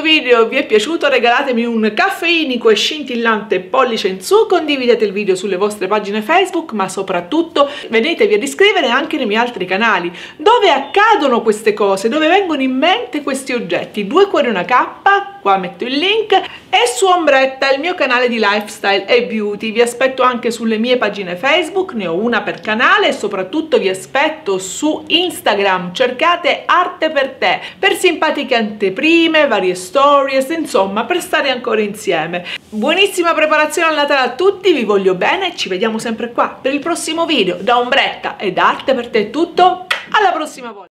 video vi è piaciuto regalatemi un caffeinico e scintillante pollice in su, condividete il video sulle vostre pagine Facebook, ma soprattutto venetevi ad iscrivere anche nei miei altri canali, dove accadono queste cose, dove vengono in mente questi oggetti. Due cuori una cappa, qua metto il link, e su Ombretta, il mio canale di lifestyle e beauty. Vi aspetto anche sulle mie pagine Facebook, ne ho una per canale e soprattutto vi aspetto su Instagram, cercate Arte per te, per simpatiche anteprime, varie stories, insomma per stare ancora insieme. Buonissima preparazione al Natale a tutti, vi voglio bene ci vediamo sempre qua per il prossimo video. Da Ombretta e da Arte per te è tutto, alla prossima volta!